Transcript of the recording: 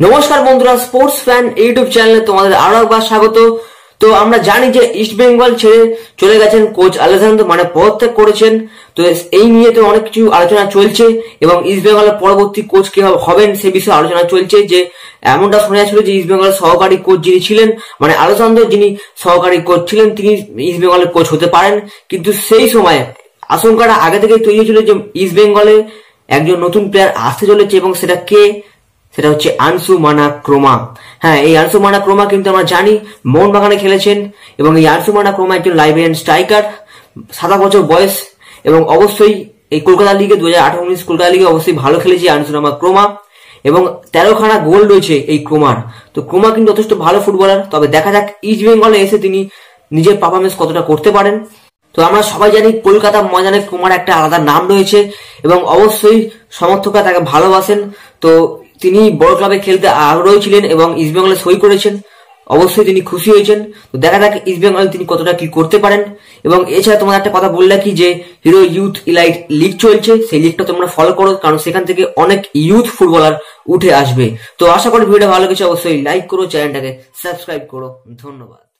নমস্কার বন্ধুরা, sports fan YouTube চ্যানেলে তোমাদের আরও একবার স্বাগত। তো আমরা জানি যে ইস্ট বেঙ্গল ছেড়ে চলে গেছেন কোচ আলেকজান্ডার মানে পদত্যাগ করেছেন। তো এই নিয়ে তো অনেক কিছু আলোচনা চলছে এবং ইস্ট বেঙ্গলের পরবর্তী কোচ কে হবেন সে বিষয়ে আলোচনা চলছে যে এমনটা শোনা যাচ্ছিল যে ইস্ট বেঙ্গলের সহকারী কোচ যিনি ছিলেন মানে আলেকজান্ডার যিনি সহকারী কোচ ছিলেন, তিনি ইস্ট বেঙ্গলের কোচ হতে পারেন। কিন্তু সেই সময় আশঙ্কাটা আগে থেকেই তৈরি হয়েছিল যে ইস্ট বেঙ্গলে একজন নতুন প্লেয়ার আসতে চলেছে এবং সেটা কে? সেটা হচ্ছে আনসু মানা ক্রোমা। হ্যাঁ এই আনসু মানা ক্রোমা কিন্তু আমরা জানি মোহনবাগানে খেলেছেন এবং এই আনসু মানা ক্রোমা একজন লাইব্রেরিয়ান স্ট্রাইকার, সাতাশ বছর বয়স এবং অবশ্যই এই কলকাতা লিগে দু হাজার আঠারো উনিশ কলকাতা লিগে অবশ্যই ভালো খেলেছে আনসু মানা ক্রোমা এবং তেরোখানা গোল রয়েছে এই ক্রোমার। তো ক্রোমা কিন্তু যথেষ্ট ভালো ফুটবলার, তবে দেখা যাক ইস্ট বেঙ্গলে এসে তিনি নিজের পারফরমেন্স কতটা করতে পারেন। তো আমরা সবাই জানি কলকাতা ময়দানে কুমার একটা আলাদা নাম রয়েছে এবং অবশ্যই সমর্থকরা তাকে ভালোবাসেন। তো তিনি বড় ক্লাবে খেলতে আগ্রহী ছিলেন এবং ইস্টবেঙ্গলে সই করেছেন। অবশ্যই তিনি খুশি হয়েছেন। তো দেখা যাক ইস্টবেঙ্গল তিনি কতটা কি করতে পারেন। এবং এছাড়া তোমার একটা কথা বললে কি যে, হিরো ইউথ ইলাইট লিগ চলছে। সেই লিগটা তোমরা ফলো করো, কারণ সেখান থেকে অনেক ইউথ ফুটবলার উঠে আসবে। তো আশা করি ভিডিওটা ভালো কিছু অবশ্যই লাইক করো চ্যানেলটাকে সাবস্ক্রাইব করো। ধন্যবাদ।